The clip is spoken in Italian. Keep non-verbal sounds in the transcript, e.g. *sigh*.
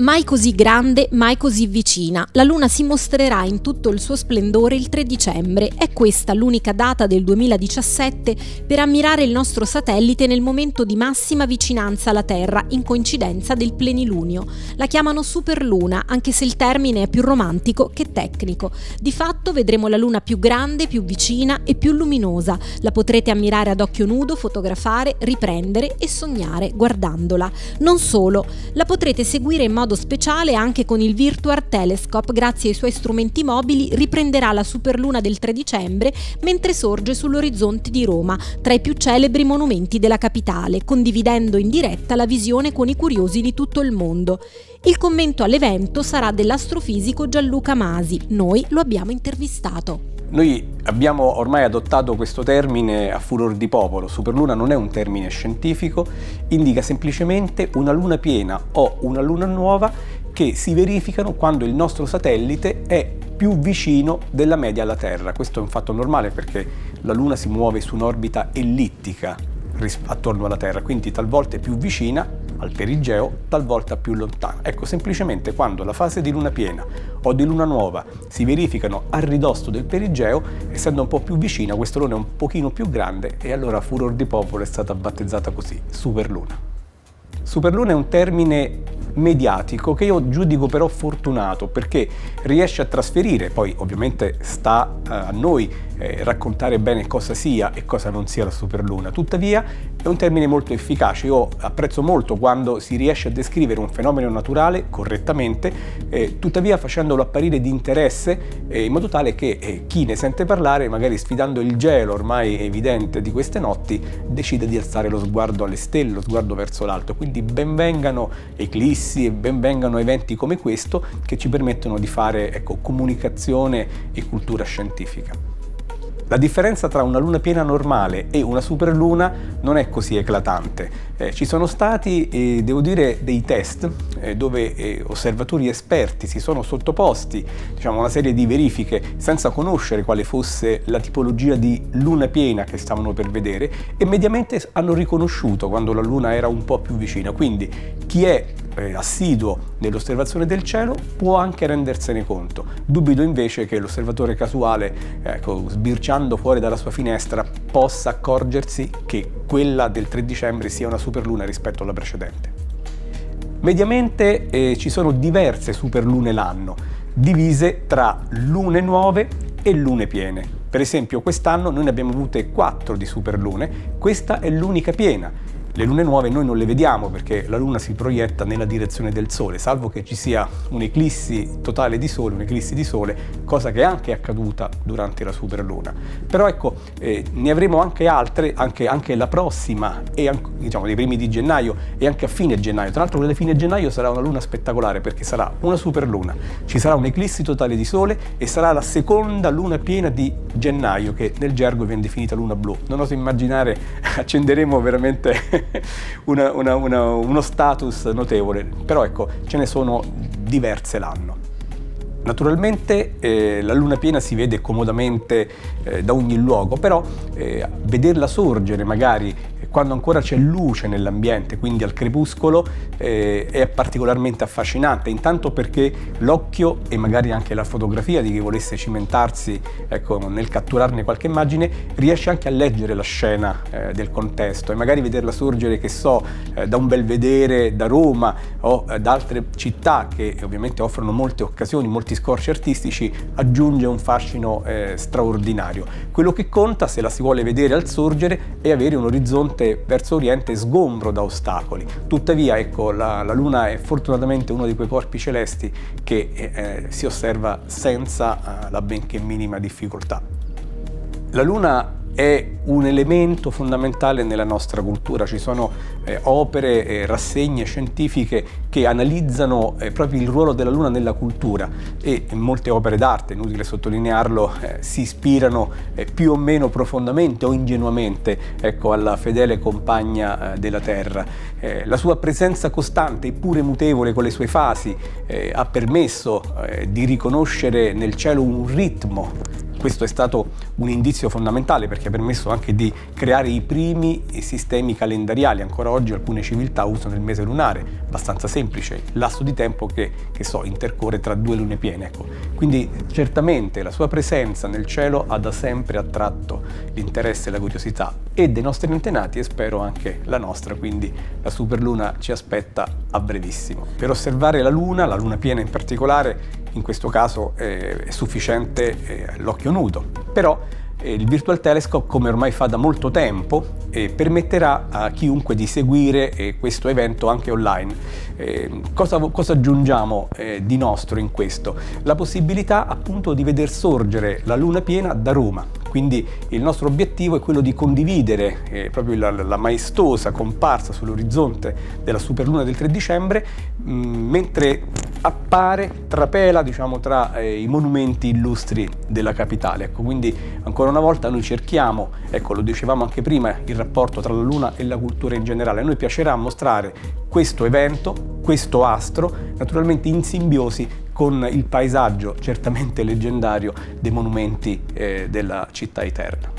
Mai così grande, mai così vicina. La Luna si mostrerà in tutto il suo splendore il 3 dicembre. È questa l'unica data del 2017 per ammirare il nostro satellite nel momento di massima vicinanza alla Terra, in coincidenza del plenilunio. La chiamano superluna, anche se il termine è più romantico che tecnico. Di fatto vedremo la Luna più grande, più vicina e più luminosa. La potrete ammirare ad occhio nudo, fotografare, riprendere e sognare guardandola. Non solo, la potrete seguire in modo modo speciale anche con il Virtual Telescope, grazie ai suoi strumenti mobili, riprenderà la superluna del 3 dicembre mentre sorge sull'orizzonte di Roma, tra i più celebri monumenti della capitale, condividendo in diretta la visione con i curiosi di tutto il mondo. Il commento all'evento sarà dell'astrofisico Gianluca Masi, noi lo abbiamo intervistato. Noi abbiamo ormai adottato questo termine a furor di popolo. Superluna non è un termine scientifico, indica semplicemente una luna piena o una luna nuova che si verificano quando il nostro satellite è più vicino della media alla Terra. Questo è un fatto normale perché la Luna si muove su un'orbita ellittica attorno alla Terra, quindi talvolta è più vicina al perigeo, talvolta più lontana. Ecco, semplicemente quando la fase di luna piena o di luna nuova si verificano a ridosso del perigeo, essendo un po' più vicina, questa luna è un pochino più grande e allora Furor di Popolo è stata battezzata così, superluna. Superluna è un termine mediatico che io giudico però fortunato perché riesce a trasferire, poi ovviamente sta eh, a noi eh, raccontare bene cosa sia e cosa non sia la superluna. Tuttavia è un termine molto efficace, io apprezzo molto quando si riesce a descrivere un fenomeno naturale correttamente, eh, tuttavia facendolo apparire di interesse eh, in modo tale che eh, chi ne sente parlare, magari sfidando il gelo ormai evidente di queste notti, decide di alzare lo sguardo alle stelle, lo sguardo verso l'alto. Quindi benvengano eclissi e benvengano eventi come questo che ci permettono di fare ecco, comunicazione e cultura scientifica. La differenza tra una luna piena normale e una superluna non è così eclatante. Eh, ci sono stati, eh, devo dire, dei test eh, dove eh, osservatori esperti si sono sottoposti diciamo, a una serie di verifiche senza conoscere quale fosse la tipologia di luna piena che stavano per vedere e mediamente hanno riconosciuto quando la luna era un po' più vicina. Quindi chi è eh, assiduo nell'osservazione del cielo può anche rendersene conto. Dubito invece che l'osservatore casuale, ecco, sbirciando fuori dalla sua finestra, possa accorgersi che quella del 3 dicembre sia una superluna rispetto alla precedente. Mediamente eh, ci sono diverse superlune l'anno, divise tra lune nuove e lune piene. Per esempio quest'anno noi ne abbiamo avute 4 di superlune, questa è l'unica piena le lune nuove noi non le vediamo perché la luna si proietta nella direzione del sole, salvo che ci sia un'eclissi totale di sole, un'eclissi di sole, cosa che è anche accaduta durante la superluna. Però ecco, eh, ne avremo anche altre, anche, anche la prossima, e diciamo dei primi di gennaio e anche a fine gennaio. Tra l'altro quella di fine gennaio sarà una luna spettacolare perché sarà una superluna, ci sarà un'eclissi totale di sole e sarà la seconda luna piena di gennaio che nel gergo viene definita luna blu. Non oso immaginare, *laughs* accenderemo veramente *laughs* una, una, una, uno status notevole, però ecco, ce ne sono diverse l'anno. Naturalmente eh, la luna piena si vede comodamente eh, da ogni luogo, però eh, vederla sorgere magari quando ancora c'è luce nell'ambiente, quindi al crepuscolo, eh, è particolarmente affascinante, intanto perché l'occhio e magari anche la fotografia di chi volesse cimentarsi ecco, nel catturarne qualche immagine, riesce anche a leggere la scena eh, del contesto e magari vederla sorgere, che so, eh, da un belvedere da Roma o eh, da altre città che ovviamente offrono molte occasioni, molti scorci artistici, aggiunge un fascino eh, straordinario. Quello che conta, se la si vuole vedere al sorgere, è avere un orizzonte verso oriente sgombro da ostacoli. Tuttavia, ecco, la, la Luna è fortunatamente uno di quei corpi celesti che eh, si osserva senza eh, la benché minima difficoltà. La Luna è un elemento fondamentale nella nostra cultura. Ci sono eh, opere e rassegne scientifiche che analizzano eh, proprio il ruolo della Luna nella cultura e molte opere d'arte, inutile sottolinearlo, eh, si ispirano eh, più o meno profondamente o ingenuamente ecco, alla fedele compagna eh, della Terra. Eh, la sua presenza costante, eppure mutevole con le sue fasi, ha permesso di riconoscere nel cielo un ritmo questo è stato un indizio fondamentale perché ha permesso anche di creare i primi sistemi calendariali. Ancora oggi alcune civiltà usano il mese lunare, abbastanza semplice, lasso di tempo che, che so, intercorre tra due lune piene. Ecco. Quindi certamente la sua presenza nel cielo ha da sempre attratto l'interesse e la curiosità e dei nostri antenati e spero anche la nostra, quindi la superluna ci aspetta a brevissimo. Per osservare la luna, la luna piena in particolare, in questo caso eh, è sufficiente eh, l'occhio nudo, però eh, il Virtual Telescope, come ormai fa da molto tempo, eh, permetterà a chiunque di seguire eh, questo evento anche online. Eh, cosa, cosa, aggiungiamo di nostro in questo? La possibilità appunto di veder sorgere la luna piena da Roma, quindi il nostro obiettivo è quello di condividere eh, proprio la, la, maestosa comparsa sull'orizzonte della superluna del 3 dicembre, mh, mm, mentre appare, trapela diciamo, tra eh, i monumenti illustri della capitale. Ecco, quindi ancora una volta noi cerchiamo, ecco lo dicevamo anche prima, il rapporto tra la Luna e la cultura in generale. A noi piacerà mostrare questo evento, questo astro, naturalmente in simbiosi con il paesaggio certamente leggendario dei monumenti eh, della città eterna.